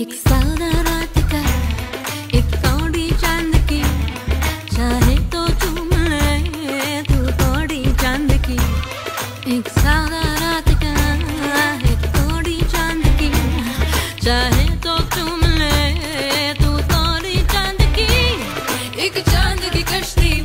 एक सादा रात का, एक कौड़ी चाँद की, चाहे तो चूम ले तू कौड़ी चाँद की। एक सादा रात का, एक कौड़ी चाँद की, चाहे तो चूम ले तू कौड़ी चाँद की। एक चाँद की कश्ती